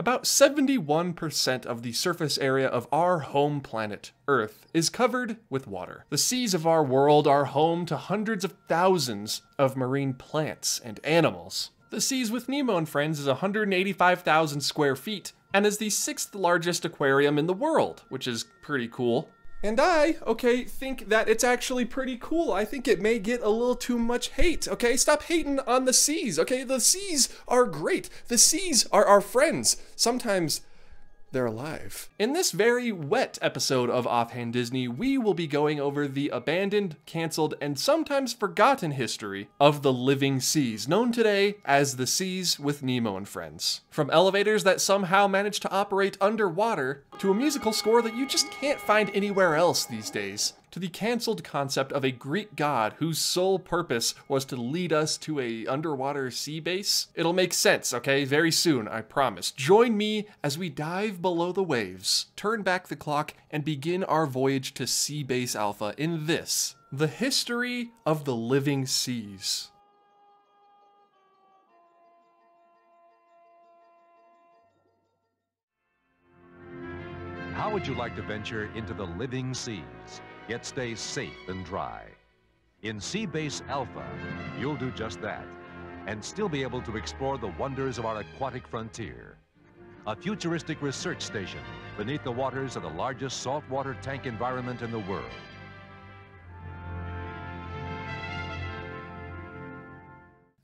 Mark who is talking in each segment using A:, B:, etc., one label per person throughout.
A: About 71% of the surface area of our home planet, Earth, is covered with water. The seas of our world are home to hundreds of thousands of marine plants and animals. The Seas with Nemo and Friends is 185,000 square feet and is the sixth largest aquarium in the world, which is pretty cool. And I, okay, think that it's actually pretty cool. I think it may get a little too much hate, okay? Stop hating on the seas, okay? The seas are great. The seas are our friends. Sometimes they're alive. In this very wet episode of Offhand Disney, we will be going over the abandoned, cancelled, and sometimes forgotten history of the living seas, known today as the Seas with Nemo and Friends. From elevators that somehow manage to operate underwater, to a musical score that you just can't find anywhere else these days to the cancelled concept of a Greek god whose sole purpose was to lead us to a underwater sea base? It'll make sense, okay? Very soon, I promise. Join me as we dive below the waves, turn back the clock, and begin our voyage to Sea Base Alpha in this, the history of the living seas.
B: How would you like to venture into the living seas? Yet stay safe and dry. In Sea Base Alpha, you'll do just that and still be able to explore the wonders of our aquatic frontier. A futuristic research station beneath the waters of the largest saltwater tank environment in the world.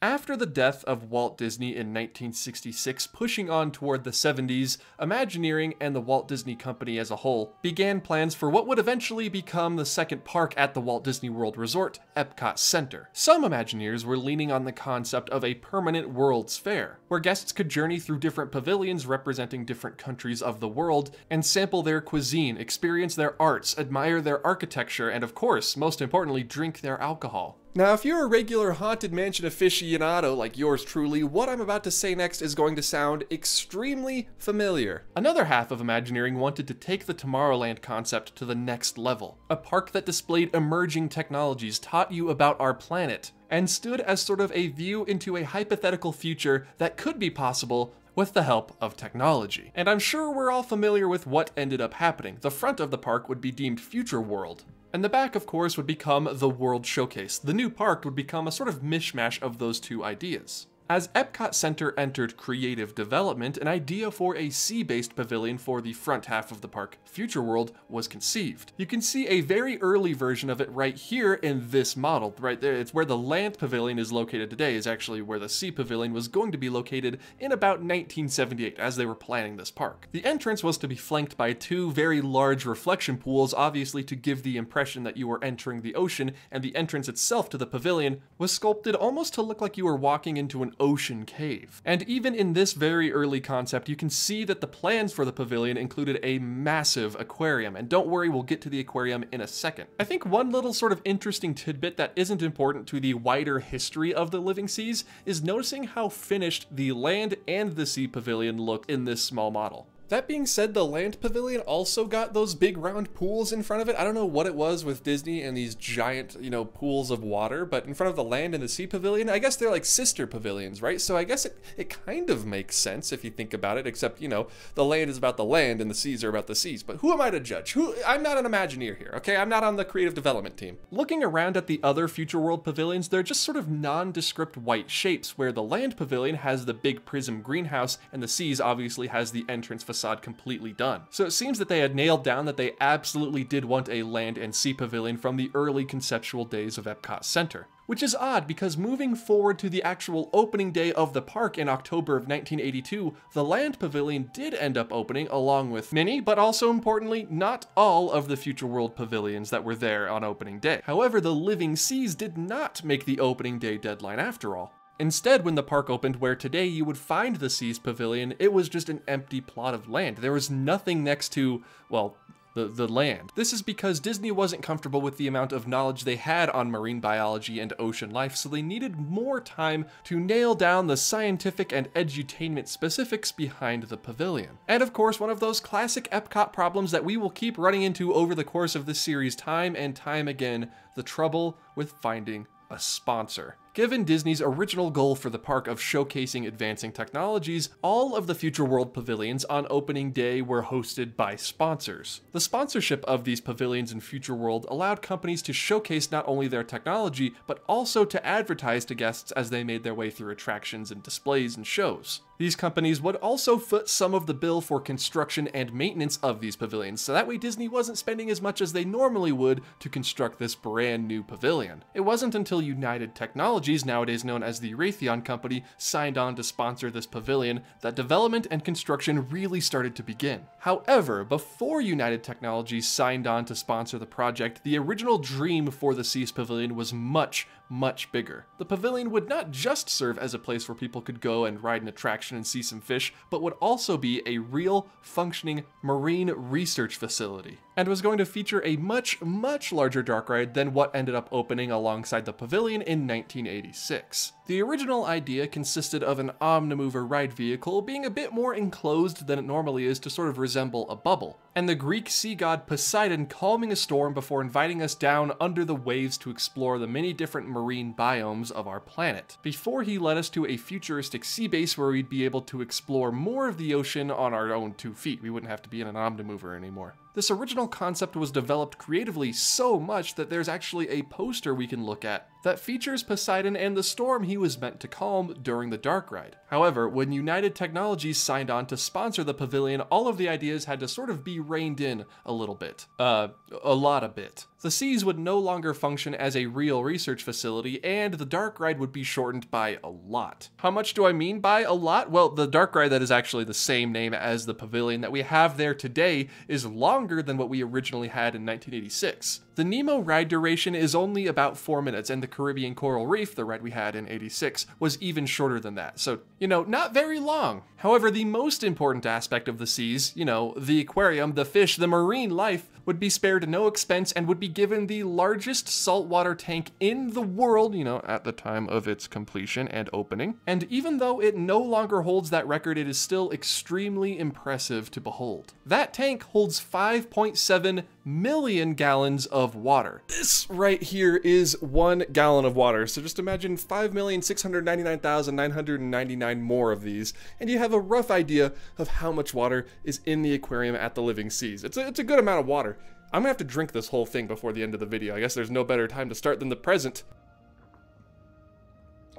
A: After the death of Walt Disney in 1966, pushing on toward the 70s, Imagineering and the Walt Disney Company as a whole began plans for what would eventually become the second park at the Walt Disney World Resort, Epcot Center. Some Imagineers were leaning on the concept of a permanent World's Fair, where guests could journey through different pavilions representing different countries of the world and sample their cuisine, experience their arts, admire their architecture, and of course, most importantly, drink their alcohol. Now, if you're a regular Haunted Mansion aficionado like yours truly, what I'm about to say next is going to sound extremely familiar. Another half of Imagineering wanted to take the Tomorrowland concept to the next level. A park that displayed emerging technologies, taught you about our planet, and stood as sort of a view into a hypothetical future that could be possible with the help of technology. And I'm sure we're all familiar with what ended up happening. The front of the park would be deemed Future World, and the back, of course, would become the World Showcase. The new park would become a sort of mishmash of those two ideas. As Epcot Center entered creative development, an idea for a sea-based pavilion for the front half of the park, Future World, was conceived. You can see a very early version of it right here in this model, right there. It's where the land pavilion is located today, is actually where the sea pavilion was going to be located in about 1978 as they were planning this park. The entrance was to be flanked by two very large reflection pools, obviously to give the impression that you were entering the ocean, and the entrance itself to the pavilion was sculpted almost to look like you were walking into an ocean cave. And even in this very early concept, you can see that the plans for the pavilion included a massive aquarium, and don't worry, we'll get to the aquarium in a second. I think one little sort of interesting tidbit that isn't important to the wider history of the living seas is noticing how finished the land and the sea pavilion look in this small model. That being said, the land pavilion also got those big round pools in front of it. I don't know what it was with Disney and these giant, you know, pools of water, but in front of the land and the sea pavilion, I guess they're like sister pavilions, right? So I guess it, it kind of makes sense if you think about it, except, you know, the land is about the land and the seas are about the seas. But who am I to judge? Who I'm not an Imagineer here, okay? I'm not on the creative development team. Looking around at the other Future World pavilions, they're just sort of nondescript white shapes, where the land pavilion has the big prism greenhouse and the seas obviously has the entrance facade facade completely done. So it seems that they had nailed down that they absolutely did want a land and sea pavilion from the early conceptual days of Epcot Center. Which is odd because moving forward to the actual opening day of the park in October of 1982, the land pavilion did end up opening along with many, but also importantly, not all of the Future World pavilions that were there on opening day. However, the Living Seas did not make the opening day deadline after all. Instead, when the park opened where today you would find the Seas Pavilion, it was just an empty plot of land. There was nothing next to, well, the, the land. This is because Disney wasn't comfortable with the amount of knowledge they had on marine biology and ocean life, so they needed more time to nail down the scientific and edutainment specifics behind the pavilion. And of course, one of those classic Epcot problems that we will keep running into over the course of this series time and time again, the trouble with finding a sponsor. Given Disney's original goal for the park of showcasing advancing technologies, all of the Future World pavilions on opening day were hosted by sponsors. The sponsorship of these pavilions in Future World allowed companies to showcase not only their technology, but also to advertise to guests as they made their way through attractions and displays and shows. These companies would also foot some of the bill for construction and maintenance of these pavilions, so that way Disney wasn't spending as much as they normally would to construct this brand new pavilion. It wasn't until United Technologies, nowadays known as the Raytheon Company, signed on to sponsor this pavilion that development and construction really started to begin. However, before United Technologies signed on to sponsor the project, the original dream for the Seas Pavilion was much, much bigger. The pavilion would not just serve as a place where people could go and ride an attraction and see some fish, but would also be a real, functioning marine research facility and was going to feature a much, much larger dark ride than what ended up opening alongside the pavilion in 1986. The original idea consisted of an Omnimover ride vehicle being a bit more enclosed than it normally is to sort of resemble a bubble, and the Greek sea god Poseidon calming a storm before inviting us down under the waves to explore the many different marine biomes of our planet, before he led us to a futuristic sea base where we'd be able to explore more of the ocean on our own two feet. We wouldn't have to be in an Omnimover anymore. This original concept was developed creatively so much that there's actually a poster we can look at that features Poseidon and the storm he was meant to calm during the dark ride. However, when United Technologies signed on to sponsor the pavilion, all of the ideas had to sort of be reined in a little bit. Uh, a lot a bit. The seas would no longer function as a real research facility, and the dark ride would be shortened by a lot. How much do I mean by a lot? Well, the dark ride that is actually the same name as the pavilion that we have there today is longer than what we originally had in 1986. The Nemo ride duration is only about 4 minutes, and the Caribbean Coral Reef, the ride we had in 86, was even shorter than that. So, you know, not very long. However, the most important aspect of the seas, you know, the aquarium, the fish, the marine life, would be spared no expense and would be given the largest saltwater tank in the world, you know, at the time of its completion and opening. And even though it no longer holds that record, it is still extremely impressive to behold. That tank holds 5.7 million gallons of water. This right here is one gallon of water. So just imagine 5,699,999 more of these, and you have a rough idea of how much water is in the aquarium at the Living Seas. It's a, it's a good amount of water. I'm gonna have to drink this whole thing before the end of the video. I guess there's no better time to start than the present.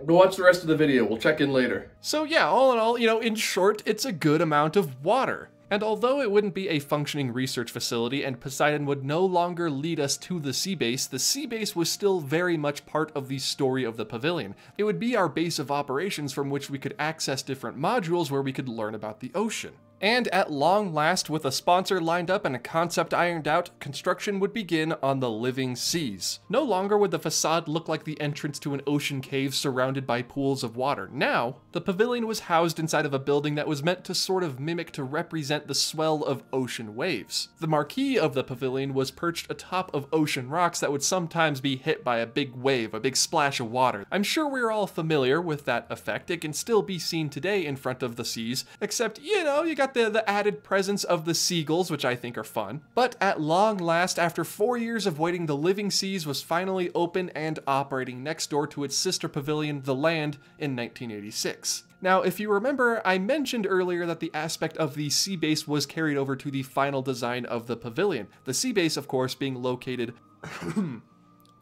A: Go watch the rest of the video, we'll check in later. So yeah, all in all, you know, in short, it's a good amount of water. And although it wouldn't be a functioning research facility and Poseidon would no longer lead us to the sea base, the sea base was still very much part of the story of the pavilion. It would be our base of operations from which we could access different modules where we could learn about the ocean. And at long last, with a sponsor lined up and a concept ironed out, construction would begin on the living seas. No longer would the facade look like the entrance to an ocean cave surrounded by pools of water. Now, the pavilion was housed inside of a building that was meant to sort of mimic to represent the swell of ocean waves. The marquee of the pavilion was perched atop of ocean rocks that would sometimes be hit by a big wave, a big splash of water. I'm sure we're all familiar with that effect. It can still be seen today in front of the seas, except, you know, you got got the, the added presence of the seagulls, which I think are fun. But at long last, after four years of waiting, the Living Seas was finally open and operating next door to its sister pavilion, The Land, in 1986. Now, if you remember, I mentioned earlier that the aspect of the sea base was carried over to the final design of the pavilion. The sea base, of course, being located, you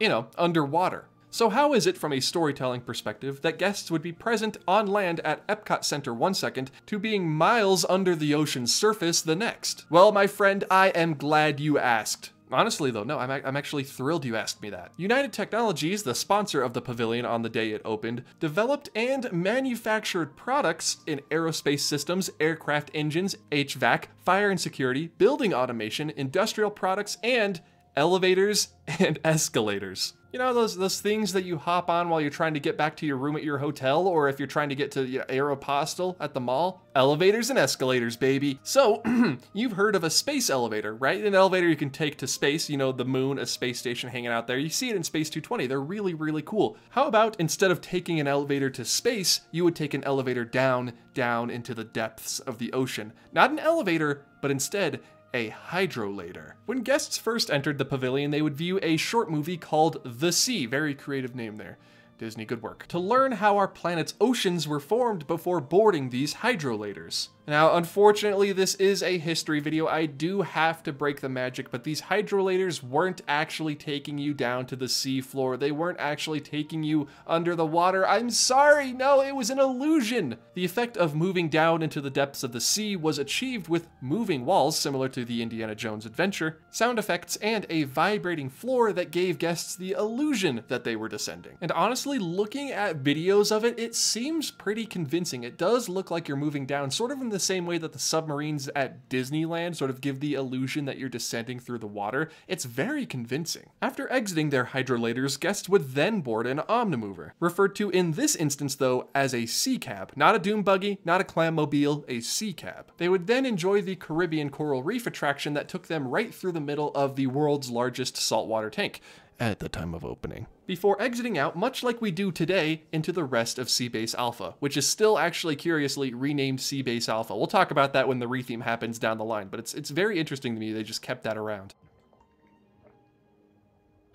A: know, underwater. So how is it from a storytelling perspective that guests would be present on land at Epcot Center one second to being miles under the ocean's surface the next? Well, my friend, I am glad you asked. Honestly, though, no, I'm, I'm actually thrilled you asked me that. United Technologies, the sponsor of the pavilion on the day it opened, developed and manufactured products in aerospace systems, aircraft engines, HVAC, fire and security, building automation, industrial products, and elevators and escalators. You know, those those things that you hop on while you're trying to get back to your room at your hotel, or if you're trying to get to you know, Aeropostale at the mall. Elevators and escalators, baby. So, you've heard of a space elevator, right? An elevator you can take to space, you know, the moon, a space station hanging out there. You see it in Space 220. They're really, really cool. How about instead of taking an elevator to space, you would take an elevator down, down into the depths of the ocean? Not an elevator, but instead a hydrolator. When guests first entered the pavilion, they would view a short movie called The Sea, very creative name there. Disney, good work. To learn how our planet's oceans were formed before boarding these hydrolators. Now, unfortunately, this is a history video. I do have to break the magic, but these hydrolators weren't actually taking you down to the sea floor. They weren't actually taking you under the water. I'm sorry, no, it was an illusion. The effect of moving down into the depths of the sea was achieved with moving walls, similar to the Indiana Jones adventure, sound effects, and a vibrating floor that gave guests the illusion that they were descending. And honestly, looking at videos of it, it seems pretty convincing. It does look like you're moving down, sort of in the same way that the submarines at Disneyland sort of give the illusion that you're descending through the water, it's very convincing. After exiting their hydrolators, guests would then board an Omnimover, referred to in this instance though as a sea cab, not a doom buggy, not a clammobile, a sea cab. They would then enjoy the Caribbean Coral Reef attraction that took them right through the middle of the world's largest saltwater tank at the time of opening. Before exiting out, much like we do today, into the rest of Seabase Alpha, which is still actually curiously renamed Seabase Alpha. We'll talk about that when the retheme happens down the line, but it's, it's very interesting to me they just kept that around.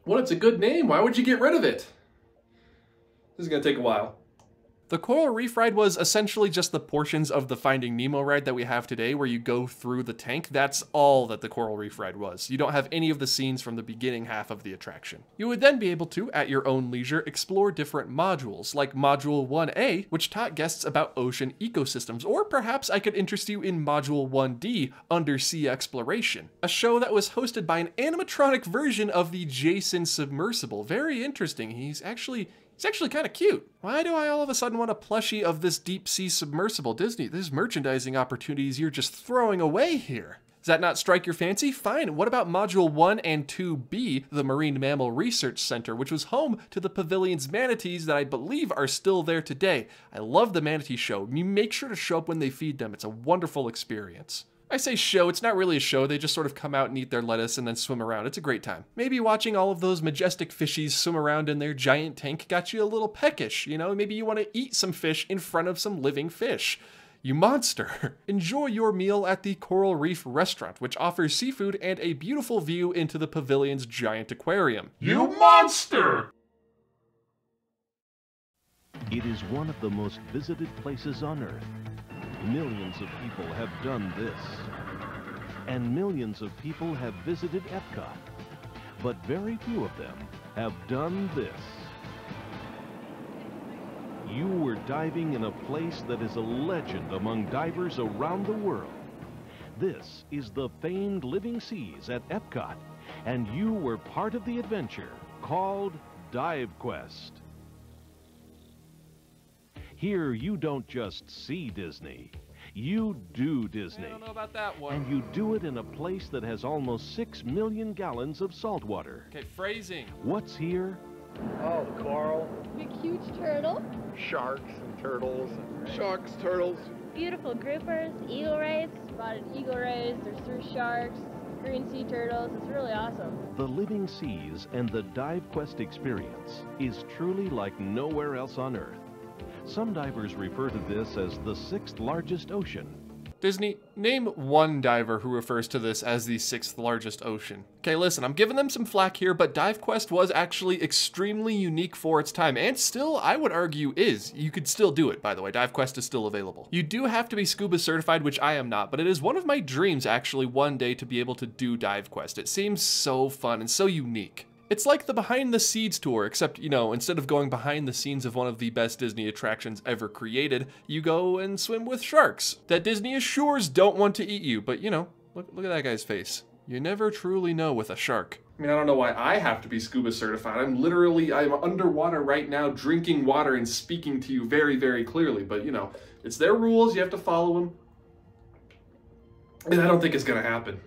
A: Well, it's a good name. Why would you get rid of it? This is going to take a while. The Coral Reef ride was essentially just the portions of the Finding Nemo ride that we have today where you go through the tank. That's all that the Coral Reef ride was. You don't have any of the scenes from the beginning half of the attraction. You would then be able to, at your own leisure, explore different modules, like Module 1A, which taught guests about ocean ecosystems, or perhaps I could interest you in Module 1D, Undersea Exploration, a show that was hosted by an animatronic version of the Jason submersible. Very interesting. He's actually He's actually kind of cute. Why do I all of a sudden want a plushie of this deep sea submersible Disney? There's merchandising opportunities you're just throwing away here. Does that not strike your fancy? Fine. What about Module 1 and 2B, the Marine Mammal Research Center, which was home to the pavilion's manatees that I believe are still there today? I love the manatee show. You make sure to show up when they feed them. It's a wonderful experience. I say show, it's not really a show. They just sort of come out and eat their lettuce and then swim around. It's a great time. Maybe watching all of those majestic fishies swim around in their giant tank got you a little peckish, you know? Maybe you want to eat some fish in front of some living fish. You monster! Enjoy your meal at the Coral Reef Restaurant, which offers seafood and a beautiful view into the pavilion's giant aquarium.
C: You monster!
D: It is one of the most visited places on Earth. Millions of people have done this. And millions of people have visited Epcot. But very few of them have done this. You were diving in a place that is a legend among divers around the world. This is the famed Living Seas at Epcot, and you were part of the adventure called Dive Quest. Here, you don't just see Disney. You do Disney.
A: I don't know about that one.
D: And you do it in a place that has almost 6 million gallons of salt water.
A: Okay, phrasing.
D: What's here?
C: Oh, coral,
E: Big huge turtle,
C: sharks, and turtles. And
F: Sharks, turtles.
E: beautiful groupers, eagle rays, spotted eagle rays, there's three sharks, green sea turtles. It's really awesome.
D: The Living Seas and the Dive Quest experience is truly like nowhere else on Earth. Some divers refer to this as the sixth largest ocean.
A: Disney, name one diver who refers to this as the sixth largest ocean. Okay, listen, I'm giving them some flack here, but Dive Quest was actually extremely unique for its time, and still, I would argue, is. You could still do it, by the way. Dive Quest is still available. You do have to be scuba certified, which I am not, but it is one of my dreams, actually, one day to be able to do Dive Quest. It seems so fun and so unique. It's like the Behind the Scenes tour, except, you know, instead of going behind the scenes of one of the best Disney attractions ever created, you go and swim with sharks that Disney assures don't want to eat you. But, you know, look, look at that guy's face. You never truly know with a shark. I mean, I don't know why I have to be scuba certified. I'm literally, I'm underwater right now, drinking water and speaking to you very, very clearly. But, you know, it's their rules. You have to follow them. And I don't think it's going to happen.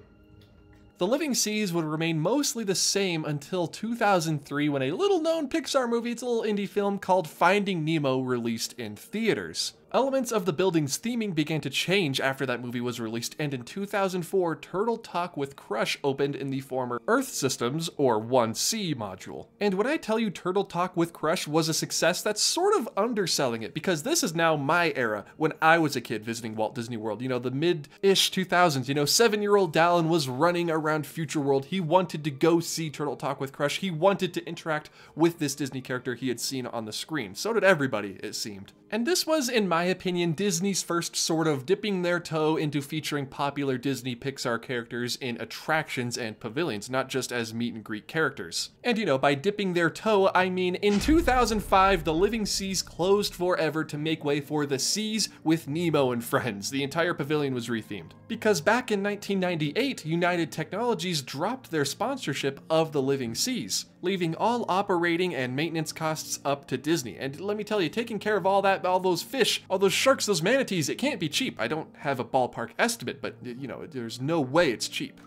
A: The Living Seas would remain mostly the same until 2003 when a little known Pixar movie, it's a little indie film called Finding Nemo, released in theaters. Elements of the building's theming began to change after that movie was released, and in 2004, Turtle Talk with Crush opened in the former Earth Systems, or 1C module. And when I tell you Turtle Talk with Crush was a success, that's sort of underselling it, because this is now my era when I was a kid visiting Walt Disney World. You know, the mid-ish 2000s, you know, seven-year-old Dallin was running around Future World. He wanted to go see Turtle Talk with Crush. He wanted to interact with this Disney character he had seen on the screen. So did everybody, it seemed. And this was, in my opinion, Disney's first sort of dipping their toe into featuring popular Disney Pixar characters in attractions and pavilions, not just as meet and greet characters. And you know, by dipping their toe, I mean in 2005, the Living Seas closed forever to make way for the Seas with Nemo and Friends. The entire pavilion was rethemed. Because back in 1998, United Technologies dropped their sponsorship of the Living Seas, leaving all operating and maintenance costs up to Disney. And let me tell you, taking care of all that, all those fish, all those sharks, those manatees, it can't be cheap. I don't have a ballpark estimate, but you know, there's no way it's cheap.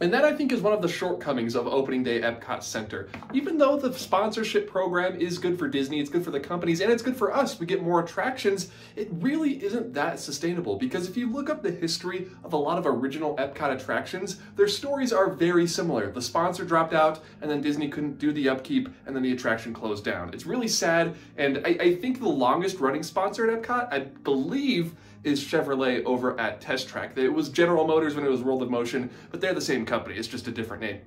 A: And that I think is one of the shortcomings of opening day Epcot Center. Even though the sponsorship program is good for Disney, it's good for the companies, and it's good for us, we get more attractions, it really isn't that sustainable. Because if you look up the history of a lot of original Epcot attractions, their stories are very similar. The sponsor dropped out, and then Disney couldn't do the upkeep, and then the attraction closed down. It's really sad, and I, I think the longest running sponsor at Epcot, I believe, is Chevrolet over at Test Track. It was General Motors when it was World of Motion, but they're the same company. It's just a different name.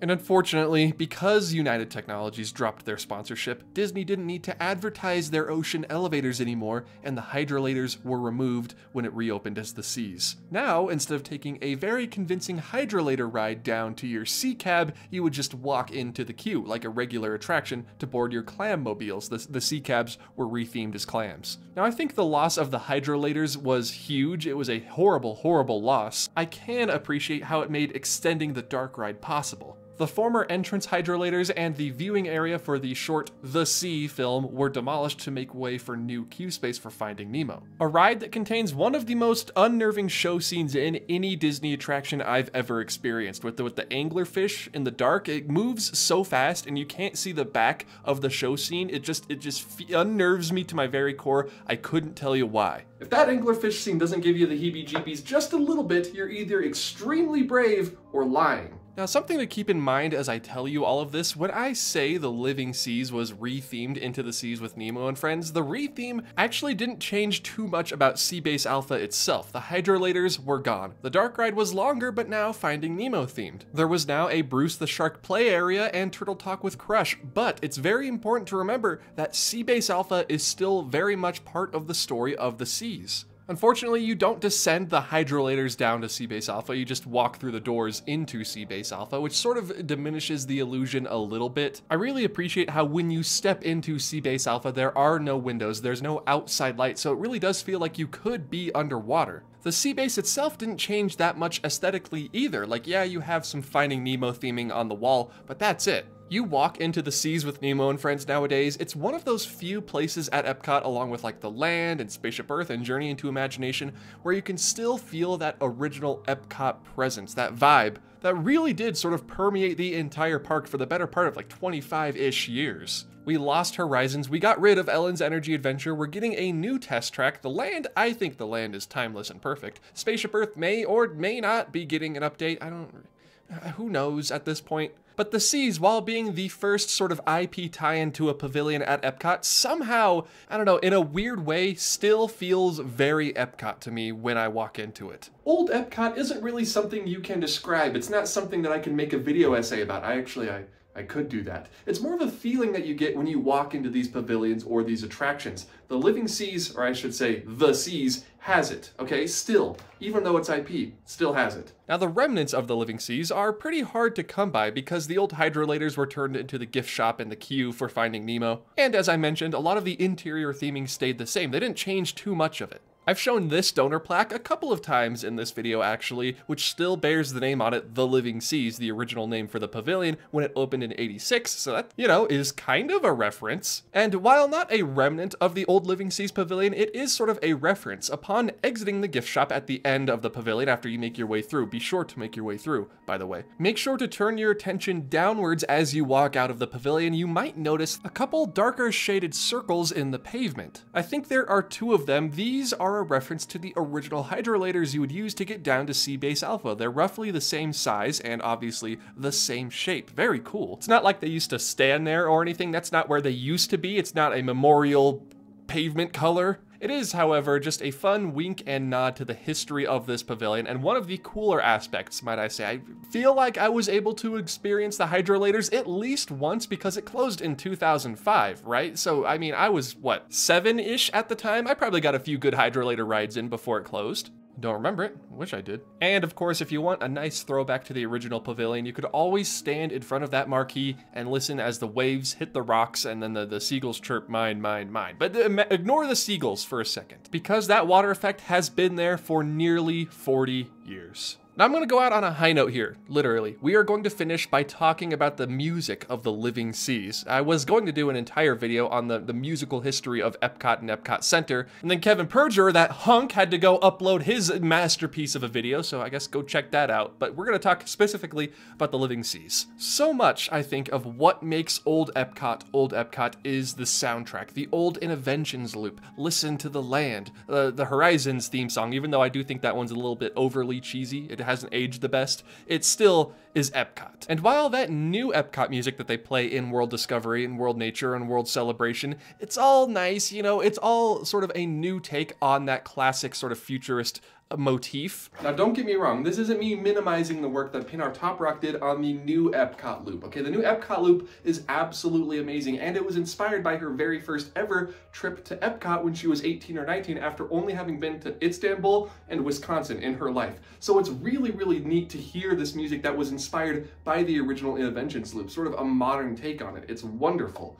A: And unfortunately, because United Technologies dropped their sponsorship, Disney didn't need to advertise their ocean elevators anymore, and the hydrolators were removed when it reopened as the Seas. Now, instead of taking a very convincing hydrolator ride down to your sea cab, you would just walk into the queue, like a regular attraction, to board your clam mobiles. The, the sea cabs were rethemed as clams. Now, I think the loss of the hydrolators was huge. It was a horrible, horrible loss. I can appreciate how it made extending the dark ride possible. The former entrance hydrolators and the viewing area for the short The Sea film were demolished to make way for new queue space for Finding Nemo. A ride that contains one of the most unnerving show scenes in any Disney attraction I've ever experienced. With the, with the anglerfish in the dark, it moves so fast and you can't see the back of the show scene. It just it just unnerves me to my very core. I couldn't tell you why. If that anglerfish scene doesn't give you the heebie-jeebies just a little bit, you're either extremely brave or lying. Now, something to keep in mind as I tell you all of this, when I say the Living Seas was rethemed into the Seas with Nemo and Friends, the retheme actually didn't change too much about Sea Base Alpha itself. The hydrolators were gone. The dark ride was longer, but now Finding Nemo themed. There was now a Bruce the Shark play area and Turtle Talk with Crush, but it's very important to remember that Sea Base Alpha is still very much part of the story of the seas. Unfortunately, you don't descend the hydrolators down to Seabase Alpha, you just walk through the doors into Seabase Alpha, which sort of diminishes the illusion a little bit. I really appreciate how when you step into Seabase Alpha, there are no windows, there's no outside light, so it really does feel like you could be underwater. The sea base itself didn't change that much aesthetically either. Like, yeah, you have some Finding Nemo theming on the wall, but that's it. You walk into the seas with Nemo and friends nowadays, it's one of those few places at Epcot, along with like the land and Spaceship Earth and Journey into Imagination, where you can still feel that original Epcot presence, that vibe that really did sort of permeate the entire park for the better part of like 25-ish years. We lost Horizons, we got rid of Ellen's Energy Adventure, we're getting a new test track. The land, I think the land is timeless and perfect. Spaceship Earth may or may not be getting an update, I don't, uh, who knows at this point. But the Seas, while being the first sort of IP tie-in to a pavilion at Epcot, somehow, I don't know, in a weird way, still feels very Epcot to me when I walk into it. Old Epcot isn't really something you can describe. It's not something that I can make a video essay about. I actually, I, I could do that. It's more of a feeling that you get when you walk into these pavilions or these attractions. The Living Seas, or I should say The Seas, has it, okay? Still, even though it's IP, still has it. Now the remnants of the Living Seas are pretty hard to come by because the old hydrolators were turned into the gift shop and the queue for Finding Nemo. And as I mentioned, a lot of the interior theming stayed the same. They didn't change too much of it. I've shown this donor plaque a couple of times in this video actually, which still bears the name on it, The Living Seas, the original name for the pavilion when it opened in 86, so that, you know, is kind of a reference. And while not a remnant of the old Living Seas pavilion, it is sort of a reference. Upon exiting the gift shop at the end of the pavilion after you make your way through, be sure to make your way through, by the way. Make sure to turn your attention downwards as you walk out of the pavilion. You might notice a couple darker shaded circles in the pavement. I think there are two of them. These are a reference to the original hydrolators you would use to get down to Sea Base Alpha. They're roughly the same size and obviously the same shape. Very cool. It's not like they used to stand there or anything. That's not where they used to be. It's not a memorial pavement color. It is, however, just a fun wink and nod to the history of this pavilion, and one of the cooler aspects, might I say. I feel like I was able to experience the hydrolators at least once because it closed in 2005, right? So, I mean, I was, what, seven-ish at the time? I probably got a few good hydrolator rides in before it closed. Don't remember it. Wish I did. And of course, if you want a nice throwback to the original pavilion, you could always stand in front of that marquee and listen as the waves hit the rocks and then the, the seagulls chirp mine, mine, mine. But uh, ignore the seagulls for a second, because that water effect has been there for nearly 40 years. Now I'm going to go out on a high note here, literally. We are going to finish by talking about the music of the Living Seas. I was going to do an entire video on the, the musical history of Epcot and Epcot Center, and then Kevin Perjurer, that hunk, had to go upload his masterpiece of a video, so I guess go check that out. But we're going to talk specifically about the Living Seas. So much, I think, of what makes old Epcot old Epcot is the soundtrack, the old Innoventions loop, Listen to the Land, uh, the Horizons theme song, even though I do think that one's a little bit overly cheesy. It hasn't aged the best, it still is Epcot. And while that new Epcot music that they play in World Discovery and World Nature and World Celebration, it's all nice, you know, it's all sort of a new take on that classic sort of futurist motif. Now don't get me wrong, this isn't me minimizing the work that Pinar Toprak did on the new Epcot loop. Okay, the new Epcot loop is absolutely amazing and it was inspired by her very first ever trip to Epcot when she was 18 or 19 after only having been to Istanbul and Wisconsin in her life. So it's really, really neat to hear this music that was inspired by the original Innoventions loop, sort of a modern take on it. It's wonderful.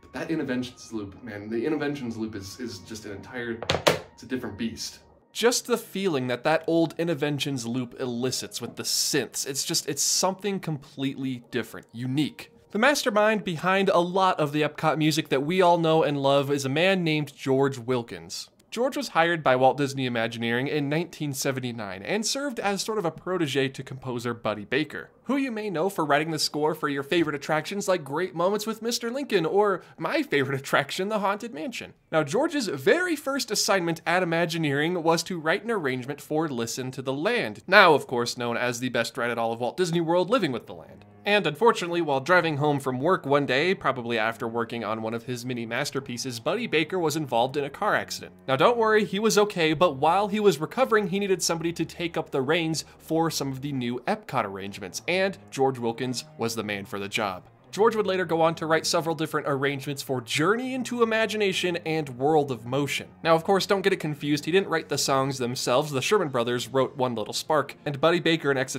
A: But that Innoventions loop, man, the Innoventions loop is, is just an entire, it's a different beast just the feeling that that old Innoventions loop elicits with the synths. It's just, it's something completely different, unique. The mastermind behind a lot of the Epcot music that we all know and love is a man named George Wilkins. George was hired by Walt Disney Imagineering in 1979 and served as sort of a protege to composer Buddy Baker, who you may know for writing the score for your favorite attractions like Great Moments with Mr. Lincoln or my favorite attraction, The Haunted Mansion. Now, George's very first assignment at Imagineering was to write an arrangement for Listen to the Land, now, of course, known as the best ride at all of Walt Disney World, Living with the Land. And unfortunately, while driving home from work one day, probably after working on one of his mini masterpieces, Buddy Baker was involved in a car accident. Now don't worry, he was okay, but while he was recovering, he needed somebody to take up the reins for some of the new Epcot arrangements, and George Wilkins was the man for the job. George would later go on to write several different arrangements for Journey into Imagination and World of Motion. Now, of course, don't get it confused, he didn't write the songs themselves, the Sherman brothers wrote One Little Spark, and Buddy Baker and X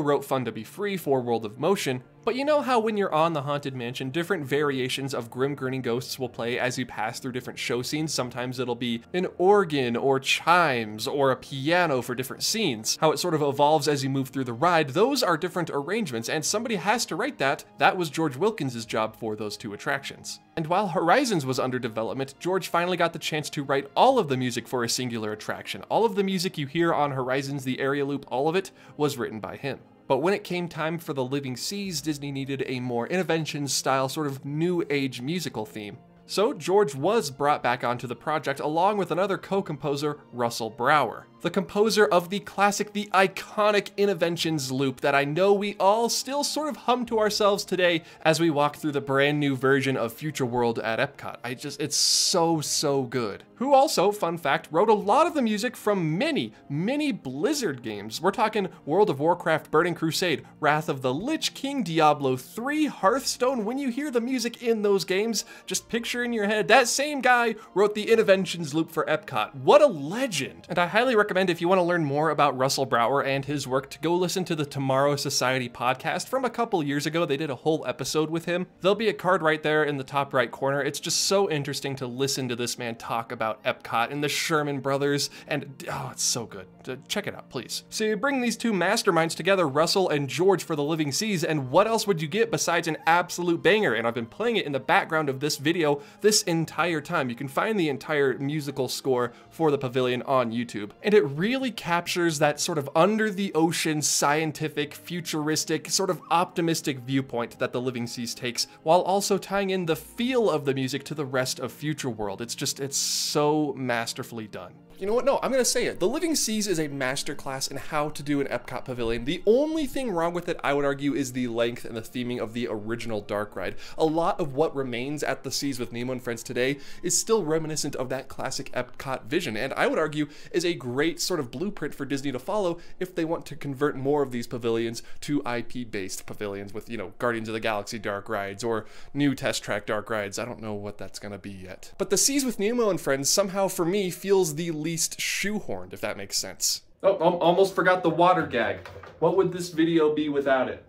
A: wrote Fun to Be Free for World of Motion, but you know how when you're on the Haunted Mansion, different variations of Grim Grinning Ghosts will play as you pass through different show scenes? Sometimes it'll be an organ or chimes or a piano for different scenes. How it sort of evolves as you move through the ride. Those are different arrangements, and somebody has to write that. That was George Wilkins' job for those two attractions. And while Horizons was under development, George finally got the chance to write all of the music for a singular attraction. All of the music you hear on Horizons, the area loop, all of it was written by him. But when it came time for the Living Seas, Disney needed a more Innoventions style, sort of new age musical theme. So George was brought back onto the project along with another co-composer, Russell Brower the composer of the classic, the iconic Innoventions loop that I know we all still sort of hum to ourselves today as we walk through the brand new version of Future World at Epcot. I just, it's so, so good. Who also, fun fact, wrote a lot of the music from many, many Blizzard games. We're talking World of Warcraft, Burning Crusade, Wrath of the Lich King, Diablo 3, Hearthstone. When you hear the music in those games, just picture in your head. That same guy wrote the Innoventions loop for Epcot. What a legend. And I highly recommend if you want to learn more about Russell Brower and his work to go listen to the Tomorrow Society podcast from a couple years ago. They did a whole episode with him. There'll be a card right there in the top right corner. It's just so interesting to listen to this man talk about Epcot and the Sherman brothers and oh, it's so good. Uh, check it out, please. So you bring these two masterminds together, Russell and George for the Living Seas, and what else would you get besides an absolute banger? And I've been playing it in the background of this video this entire time. You can find the entire musical score for the pavilion on YouTube. And it really captures that sort of under the ocean, scientific, futuristic, sort of optimistic viewpoint that the Living Seas takes, while also tying in the feel of the music to the rest of Future World. It's just, it's so masterfully done. You know what? No, I'm gonna say it. The Living Seas is a masterclass in how to do an Epcot pavilion. The only thing wrong with it, I would argue, is the length and the theming of the original Dark Ride. A lot of what remains at the Seas with Nemo and Friends today is still reminiscent of that classic Epcot vision, and I would argue is a great sort of blueprint for Disney to follow if they want to convert more of these pavilions to IP-based pavilions with, you know, Guardians of the Galaxy Dark Rides or new Test Track Dark Rides. I don't know what that's gonna be yet. But the Seas with Nemo and Friends somehow, for me, feels the least shoehorned, if that makes sense. Oh, almost forgot the water gag. What would this video be without it?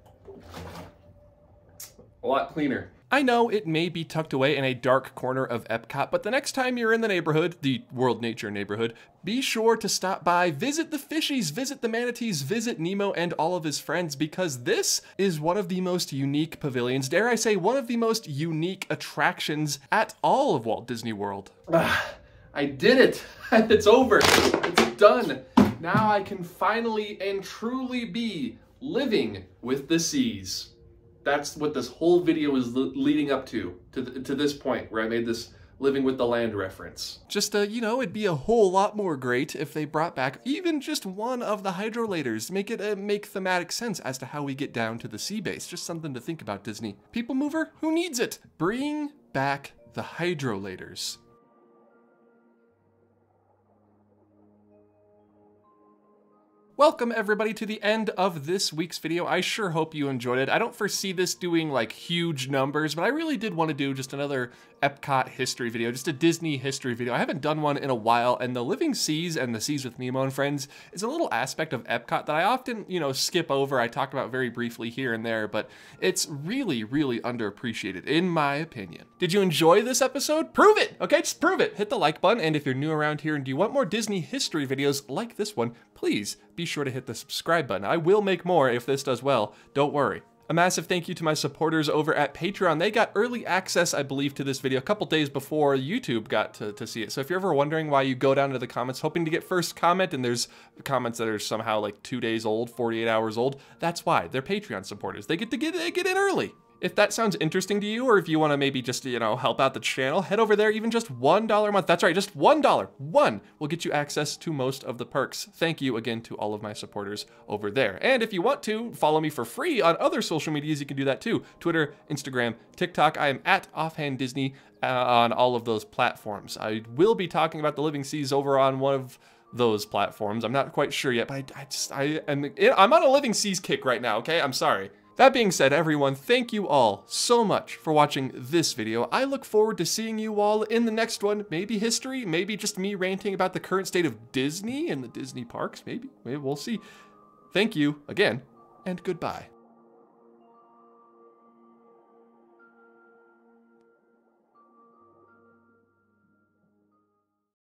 A: A lot cleaner. I know it may be tucked away in a dark corner of Epcot, but the next time you're in the neighborhood, the World Nature neighborhood, be sure to stop by, visit the fishies, visit the manatees, visit Nemo and all of his friends, because this is one of the most unique pavilions, dare I say, one of the most unique attractions at all of Walt Disney World. I did it. it's over. It's done. Now I can finally and truly be living with the seas. That's what this whole video is leading up to, to, th to this point where I made this living with the land reference. Just, uh, you know, it'd be a whole lot more great if they brought back even just one of the hydrolators. Make it uh, make thematic sense as to how we get down to the sea base. Just something to think about, Disney. People mover? Who needs it? Bring back the hydrolators. Welcome everybody to the end of this week's video. I sure hope you enjoyed it. I don't foresee this doing like huge numbers, but I really did want to do just another Epcot history video, just a Disney history video. I haven't done one in a while, and the Living Seas and the Seas with Nemo and Friends is a little aspect of Epcot that I often, you know, skip over. I talk about very briefly here and there, but it's really, really underappreciated, in my opinion. Did you enjoy this episode? Prove it, okay? Just prove it. Hit the like button, and if you're new around here and do you want more Disney history videos like this one, please be sure to hit the subscribe button. I will make more if this does well, don't worry. A massive thank you to my supporters over at Patreon. They got early access, I believe, to this video a couple days before YouTube got to, to see it. So if you're ever wondering why you go down to the comments hoping to get first comment and there's comments that are somehow like two days old, 48 hours old, that's why. They're Patreon supporters. They get to get, they get in early. If that sounds interesting to you, or if you want to maybe just, you know, help out the channel, head over there, even just $1 a month. That's right, just $1. One will get you access to most of the perks. Thank you again to all of my supporters over there. And if you want to follow me for free on other social medias, you can do that too. Twitter, Instagram, TikTok. I am at Offhand Disney uh, on all of those platforms. I will be talking about the Living Seas over on one of those platforms. I'm not quite sure yet, but I, I just, I am, I'm on a Living Seas kick right now, okay? I'm sorry. That being said, everyone, thank you all so much for watching this video. I look forward to seeing you all in the next one. Maybe history, maybe just me ranting about the current state of Disney and the Disney parks. Maybe, maybe we'll see. Thank you again, and goodbye.